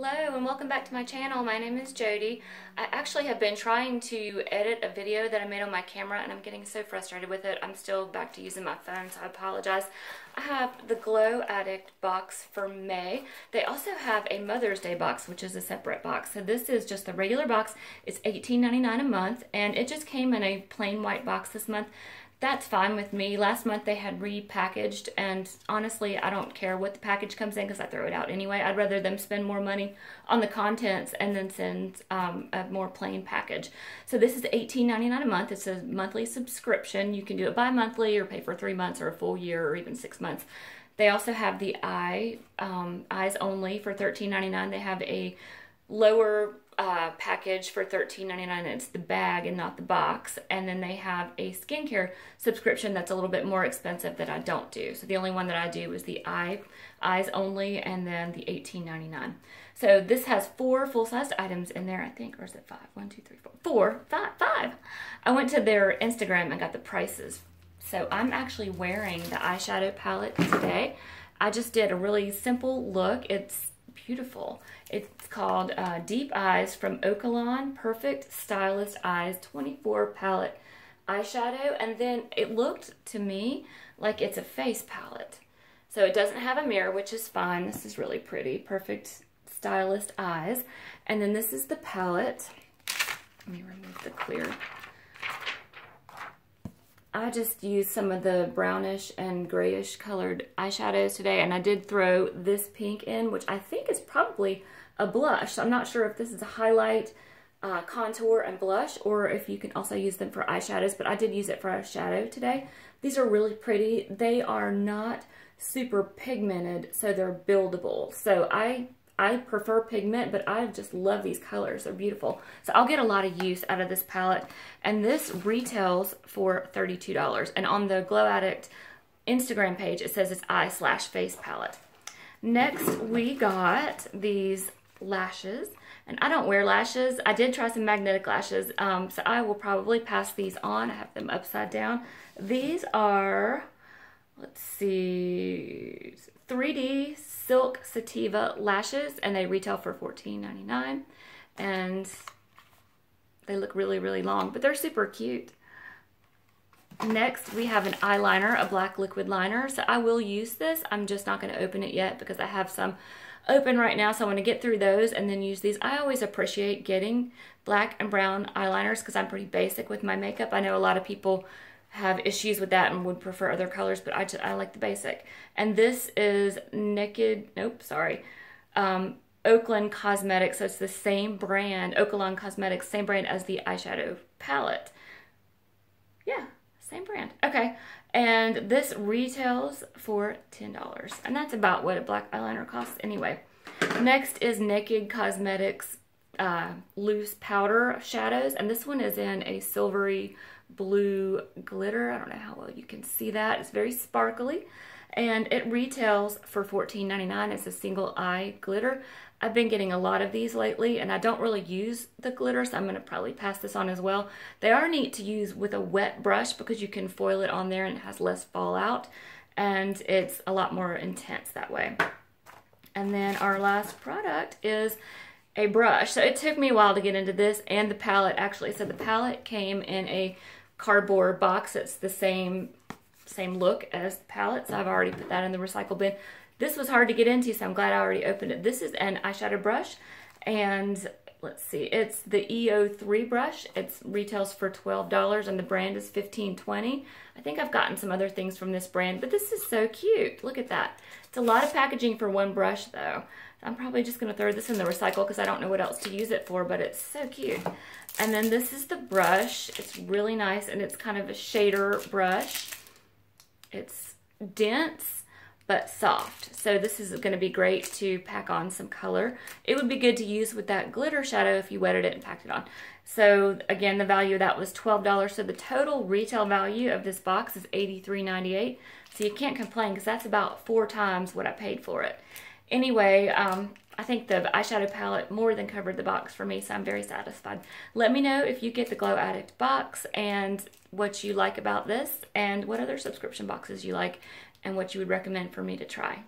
Hello and welcome back to my channel. My name is Jodie. I actually have been trying to edit a video that I made on my camera and I'm getting so frustrated with it. I'm still back to using my phone so I apologize. I have the Glow Addict box for May. They also have a Mother's Day box which is a separate box. So this is just the regular box. It's $18.99 a month and it just came in a plain white box this month that's fine with me. Last month they had repackaged, and honestly, I don't care what the package comes in because I throw it out anyway. I'd rather them spend more money on the contents and then send um, a more plain package. So this is $18.99 a month. It's a monthly subscription. You can do it bi-monthly or pay for three months or a full year or even six months. They also have the eye, um, eyes only for $13.99. They have a lower uh, package for $13.99. It's the bag and not the box. And then they have a skincare subscription that's a little bit more expensive that I don't do. So the only one that I do is the eye, eyes only, and then the $18.99. So this has four full-sized items in there, I think. Or is it five? One, two, three, four. Four, five, five. I went to their Instagram and got the prices. So I'm actually wearing the eyeshadow palette today. I just did a really simple look. It's beautiful. It's called uh, Deep Eyes from Okalan Perfect Stylist Eyes 24 palette eyeshadow. And then it looked to me like it's a face palette. So it doesn't have a mirror, which is fine. This is really pretty. Perfect Stylist Eyes. And then this is the palette. Let me remove the clear. I just used some of the brownish and grayish colored eyeshadows today and I did throw this pink in which I think is probably a blush. I'm not sure if this is a highlight, uh, contour, and blush or if you can also use them for eyeshadows but I did use it for a shadow today. These are really pretty. They are not super pigmented so they're buildable. So I I prefer pigment, but I just love these colors. They're beautiful. So I'll get a lot of use out of this palette. And this retails for $32. And on the Glow Addict Instagram page, it says it's eye slash face palette. Next, we got these lashes. And I don't wear lashes. I did try some magnetic lashes, um, so I will probably pass these on. I have them upside down. These are, let's see, 3D Silk Sativa Lashes, and they retail for $14.99. And they look really, really long, but they're super cute. Next, we have an eyeliner, a black liquid liner. So I will use this. I'm just not going to open it yet because I have some open right now. So I want to get through those and then use these. I always appreciate getting black and brown eyeliners because I'm pretty basic with my makeup. I know a lot of people have issues with that and would prefer other colors, but I, just, I like the basic. And this is Naked, nope, sorry, um, Oakland Cosmetics. So it's the same brand, Okalan Cosmetics, same brand as the eyeshadow palette. Yeah, same brand. Okay. And this retails for $10. And that's about what a black eyeliner costs anyway. Next is Naked Cosmetics uh, Loose Powder Shadows. And this one is in a silvery blue glitter. I don't know how well you can see that. It's very sparkly and it retails for $14.99 It's a single eye glitter. I've been getting a lot of these lately and I don't really use the glitter so I'm going to probably pass this on as well. They are neat to use with a wet brush because you can foil it on there and it has less fallout and it's a lot more intense that way. And then our last product is a brush. So it took me a while to get into this and the palette actually. So the palette came in a cardboard box. It's the same same look as the palette, so I've already put that in the recycle bin. This was hard to get into, so I'm glad I already opened it. This is an eyeshadow brush, and let's see, it's the EO3 brush. It retails for $12, and the brand is $15.20. I think I've gotten some other things from this brand, but this is so cute. Look at that. It's a lot of packaging for one brush, though. I'm probably just going to throw this in the recycle because I don't know what else to use it for, but it's so cute. And then this is the brush. It's really nice, and it's kind of a shader brush. It's dense, but soft. So this is going to be great to pack on some color. It would be good to use with that glitter shadow if you wetted it and packed it on. So again, the value of that was $12. So the total retail value of this box is $83.98. So you can't complain because that's about four times what I paid for it. Anyway, um, I think the eyeshadow palette more than covered the box for me, so I'm very satisfied. Let me know if you get the Glow Addict box and what you like about this and what other subscription boxes you like and what you would recommend for me to try.